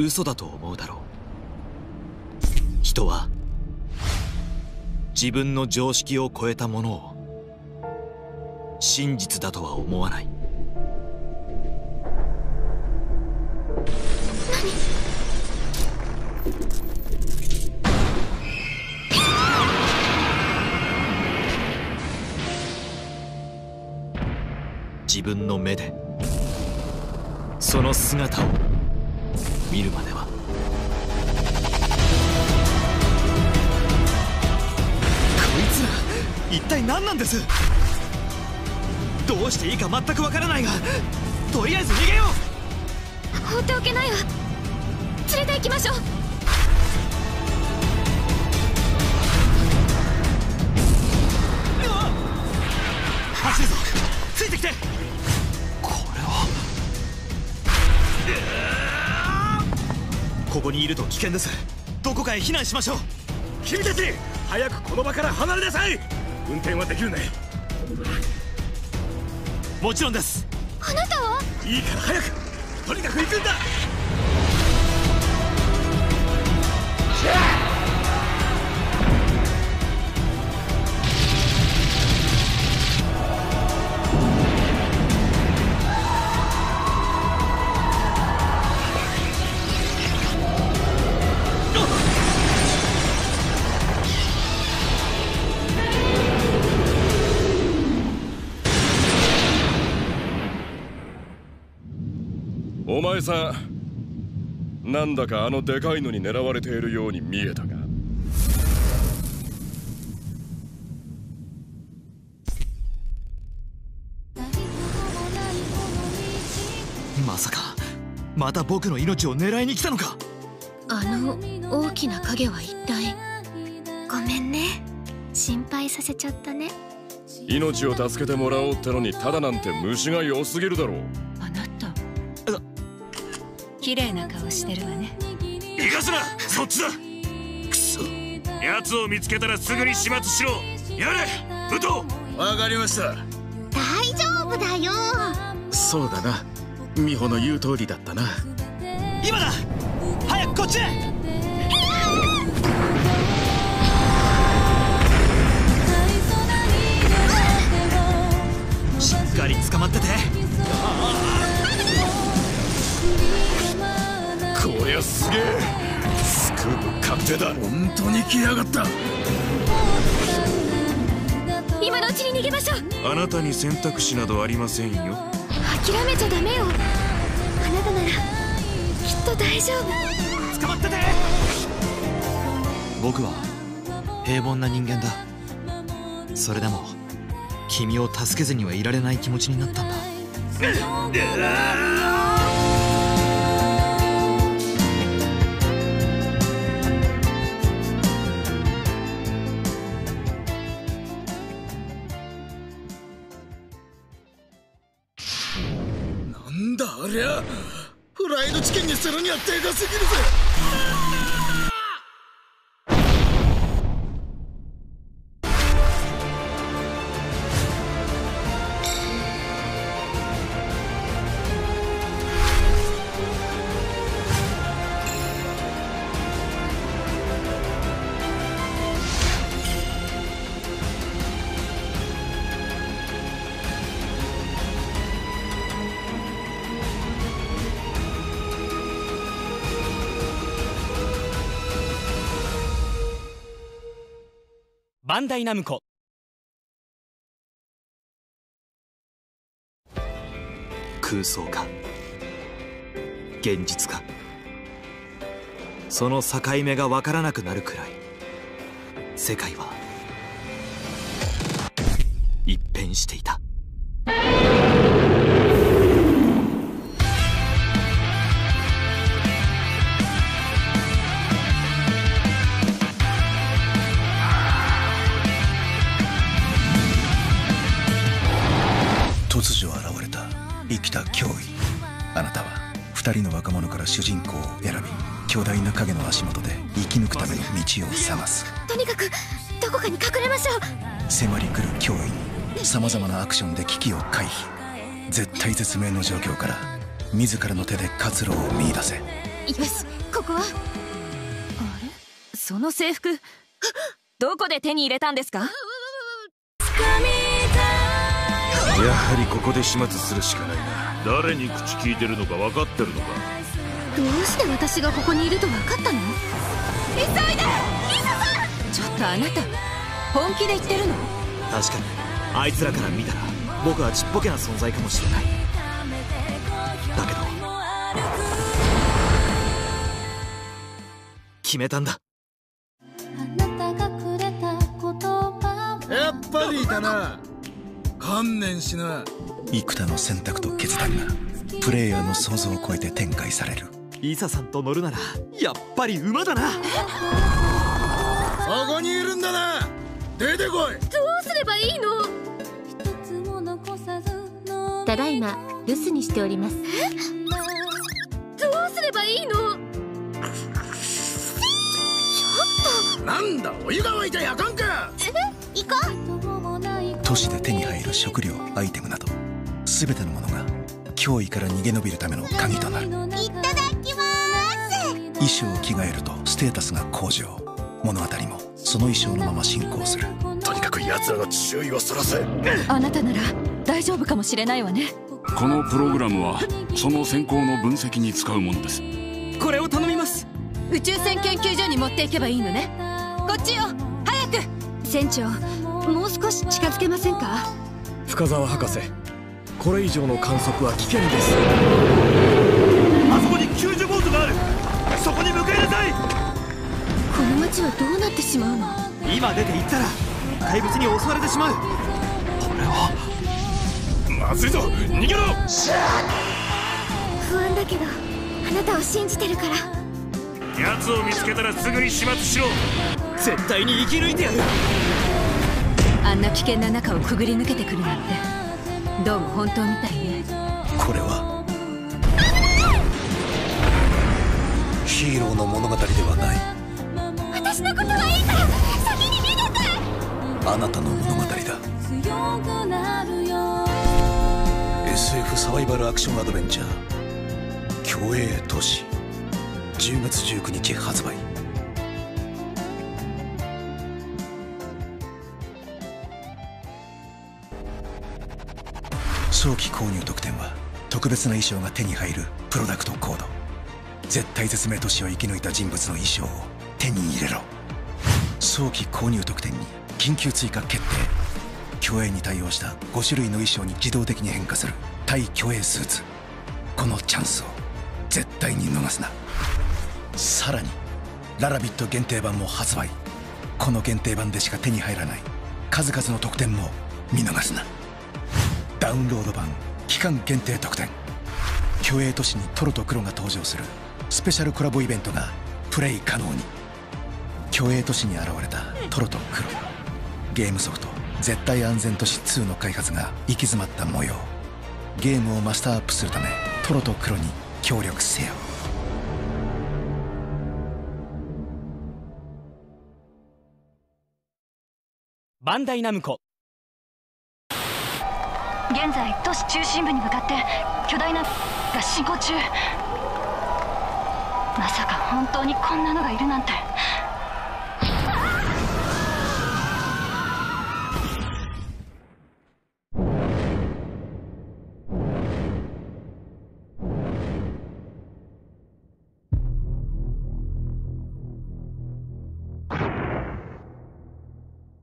嘘だと思うだろう人は自分の常識を超えたものを真実だとは思わない。自分の目でその姿を見るまでは。一体何なんです？どうしていいか全くわからないがとりあえず逃げよ放っておけないわ。連れて行きましょう。走るぞ！ついてきて！これは？ここにいると危険です。どこかへ避難しましょう。君たち早くこの場から離れなさい運転はできるね。もちろんです。あなたは？いいから早く。とにかく行くんださんなんだかあのでかいのに狙われているように見えたが。まさかまた僕の命を狙いに来たのか？あの大きな影は一体。ごめんね。心配させちゃったね。命を助けてもらおうってのにただなんて虫が良すぎるだろう綺麗な顔してるわね。逃がすなそっちだ。くそ。奴を見つけたらすぐに始末しろ。やれ武藤。わかりました。大丈夫だよ。そうだな。美穂の言う通りだったな。今だ。早くこっちへすげえ。スクープ確定だ。本当に来やがった。今のうちに逃げましょう。あなたに選択肢などありませんよ。諦めちゃダメよ。あなたならきっと大丈夫。捕まってて。僕は平凡な人間だ。それでも君を助けずにはいられない気持ちになったんだ にするにはでかすぎるぜ。バンダイナムコ。空想か。現実か。その境目が分からなくなるくらい。世界は一変していた。巨大な影の足元で生き抜くための道を探す。とにかくどこかに隠れましょう。迫り来る脅威にさまざまなアクションで危機を回避。絶体絶命の状況から自らの手で活路を見出せ。よしここは？あれ？その制服？どこで手に入れたんですか？やはりここで始末するしかないな。誰に口聞いてるのか分かってるのか？どうして私がここにいると分かったの？急いでリサさんちょっとあなた本気で言ってるの？確かに。あいつらから見たら僕はちっぽけな存在かもしれない。だけど決めたんだ。やっぱりいたな。観念しな。幾多の選択と決断がプレイヤーの想像を超えて展開されるイサさんと乗るならやっぱり馬だな。そこにいるんだな。出てこい。どうすればいいの？ただいま留守にしております。どうすればいいの？ちょっとなんだお湯が沸いたやかんか。え？行こう。都市で手に入る食料アイテムなど全てのものが脅威から逃げ延びるための鍵となる衣装を着替えるとステータスが向上。物語もその衣装のまま進行する。とにかく奴らの注意をそらせ。あなたなら大丈夫かもしれないわね。このプログラムはその先行の分析に使うものです。これを頼みます。宇宙船研究所に持っていけばいいのね。こっちよ。早く。船長もう少し近づけませんか？深澤博士これ以上の観測は危険です。あそこに救助ボートがあるそこに向かいなさい。この町はどうなってしまうの？今出て行ったら怪物に襲われてしまう。これは？まずいぞ。逃げろ！不安だけどあなたを信じてるから。奴を見つけたらすぐに始末しろ。絶対に生き抜いてやる。あんな危険な中をくぐり抜けてくるなんて。どうも本当みたいね。これはヒーローの物語ではない。私のことはいいから先に逃げて。あなたの物語だ。SF サバイバルアクションアドベンチャー。競泳都市。10月19日発売。早期購入特典は特別な衣装が手に入るプロダクトコード絶対絶命都市を生き抜いた人物の衣装を手に入れろ。早期購入特典に緊急追加決定。競泳に対応した5種類の衣装に自動的に変化する。対競泳スーツ。このチャンスを絶対に逃すな。さらにララビット限定版も発売。この限定版でしか手に入らない。数々の特典も見逃すな。ダウンロード版期間限定特典。競泳都市にトロとクロが登場する。スペシャルコラボイベントがプレイ可能に。競泳都市に現れたトロとクロゲームソフト絶対安全都市2の開発が行き詰まった模様。ゲームをマスターアップするためトロとクロに協力せよ。バンダイナムコ。現在都市中心部に向かって巨大なが進行中まさか本当にこんなのがいるなんて。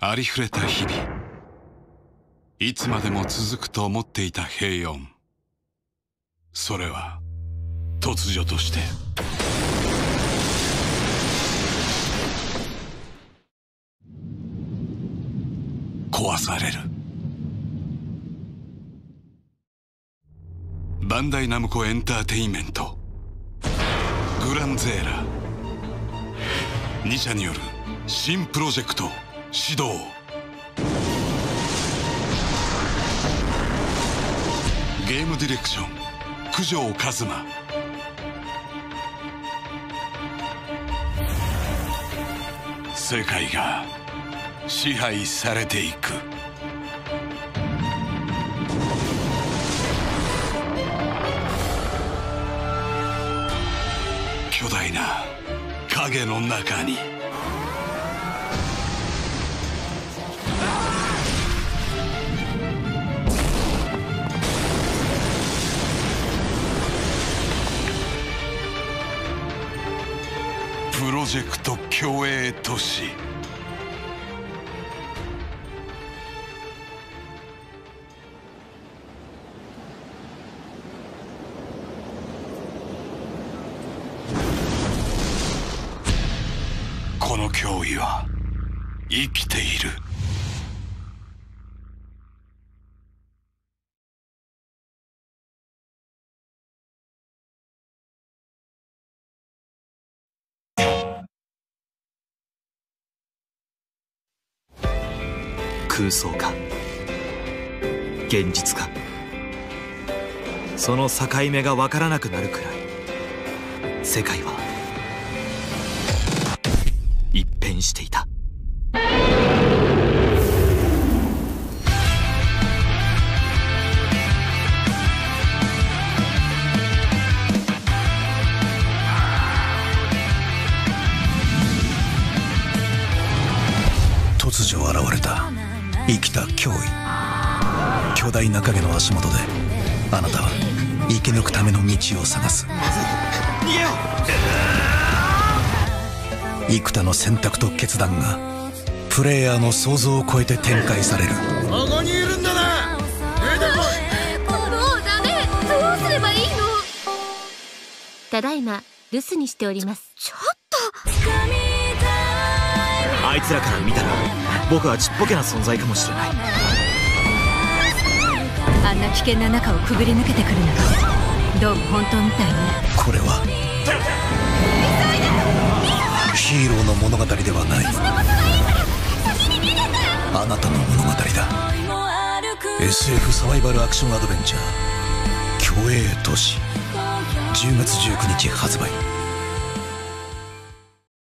ありふれた日々。いつまでも続くと思っていた平穏。それは突如として。壊される。バンダイナムコエンターテインメント。グランゼーラ。2社による新プロジェクト。始動。ゲームディレクション。九条一馬。世界が支配されていく。巨大な影の中に。ジェクト共栄都市。この脅威は生きている。空想か。現実か。その境目が分からなくなるくらい。世界は一変していた。大な影の足元であなたは生き抜くための道を探す。逃げよ幾多の選択と決断がプレイヤーの想像を超えて展開される。ここにいるんだな。出てこい。もうダメどうすればいいのただいま留守にしております。ちょっと。あいつらから見たら僕はちっぽけな存在かもしれないあんな危険な中をくぐり抜けてくるなんてどうも本当みたいね。これはヒーローの物語ではない。あなたの物語だ。SF サバイバルアクションアドベンチャー「競泳都市」10月19日発売。